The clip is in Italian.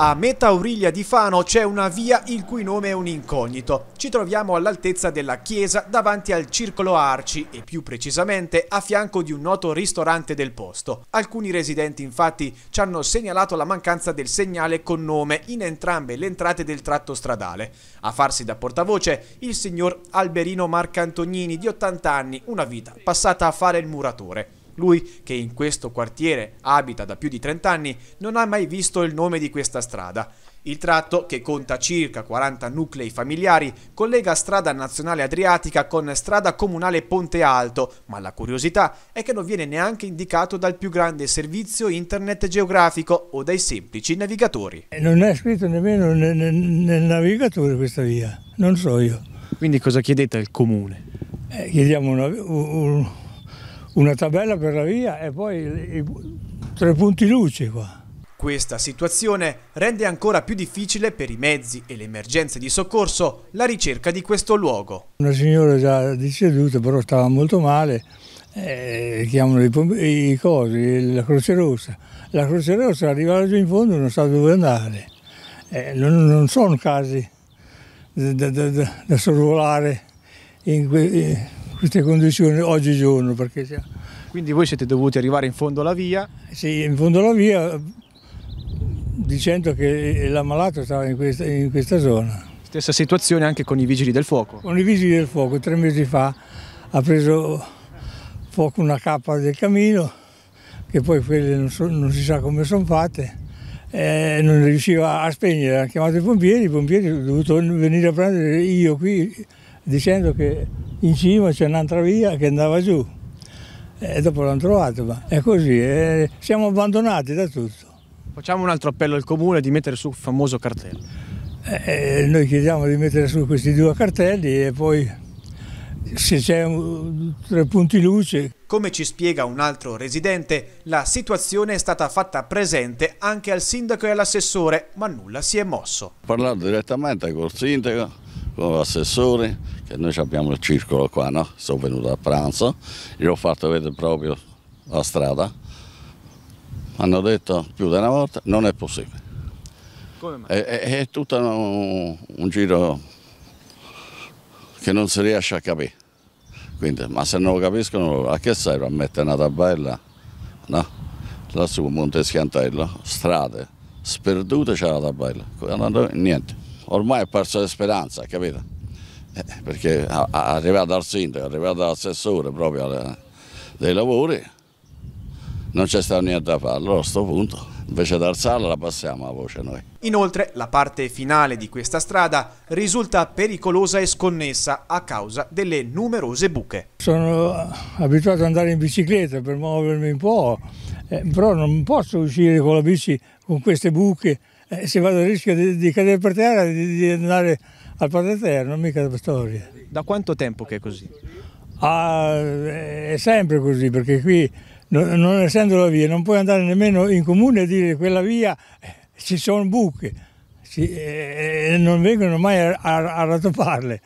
A Meta Auriglia di Fano c'è una via il cui nome è un incognito. Ci troviamo all'altezza della chiesa davanti al Circolo Arci e più precisamente a fianco di un noto ristorante del posto. Alcuni residenti infatti ci hanno segnalato la mancanza del segnale con nome in entrambe le entrate del tratto stradale. A farsi da portavoce il signor Alberino Marcantonini di 80 anni, una vita passata a fare il muratore. Lui, che in questo quartiere abita da più di 30 anni, non ha mai visto il nome di questa strada. Il tratto, che conta circa 40 nuclei familiari, collega strada nazionale adriatica con strada comunale Ponte Alto, ma la curiosità è che non viene neanche indicato dal più grande servizio internet geografico o dai semplici navigatori. Non è scritto nemmeno nel, nel navigatore questa via, non so io. Quindi cosa chiedete al comune? Eh, chiediamo una, un, una tabella per la via e poi tre punti luce qua. Questa situazione rende ancora più difficile per i mezzi e le emergenze di soccorso la ricerca di questo luogo. Una signora già deceduta però stava molto male, eh, chiamano i, i cosi, la Croce Rossa. La Croce Rossa arriva laggiù in fondo e non sa dove andare. Eh, non, non, sono casi da, da, da, da sorvolare in, que, queste condizioni oggigiorno. Perché... Quindi voi siete dovuti arrivare in fondo alla via? Sì, in fondo alla via dicendo che l'ammalato stava in questa, in questa zona. Stessa situazione anche con i vigili del fuoco? Con i vigili del fuoco, tre mesi fa ha preso fuoco una cappa del camino, che poi quelle non, so, non si sa come sono fatte, eh, non riusciva a spegnere, ha chiamato i pompieri, i pompieri hanno dovuto venire a prendere io qui dicendo che in cima c'è un'altra via che andava giù e dopo l'hanno trovato, ma è così, eh, siamo abbandonati da tutto. Facciamo un altro appello al comune di mettere su il famoso cartello. Eh, noi chiediamo di mettere su questi due cartelli e poi se c'è tre punti luce. Come ci spiega un altro residente, la situazione è stata fatta presente anche al sindaco e all'assessore, ma nulla si è mosso. Ho parlato direttamente col sindaco, con l'assessore, che noi abbiamo il circolo qua, no? sono venuto a pranzo, gli ho fatto vedere proprio la strada, hanno detto più di una volta non è possibile. È, è, è tutto un, un, giro che non si riesce a capire. Quindi, ma se non lo capiscono, a che serve a mettere una tabella? No? Lassù Monte Schiantello, strade sperdute c'è la tabella, niente. Ormai è perso di speranza, capito? Eh, perché arrivato al sindaco, arrivato all'assessore proprio alle, dei lavori, non c'è stato niente da fare, allora a questo punto invece di alzarla la passiamo la voce noi. Inoltre la parte finale di questa strada risulta pericolosa e sconnessa a causa delle numerose buche. Sono abituato ad andare in bicicletta per muovermi un po', eh, però non posso uscire con la bici con queste buche, eh, se vado a rischio di, di cadere per terra e di, di, andare al padre terra, non mica storia. Da quanto tempo che è così? Ah, è sempre così perché qui non, essendo la via, non puoi andare nemmeno in comune a dire quella via eh, ci sono buche, ci, eh, non vengono mai a, a, a rattopparle.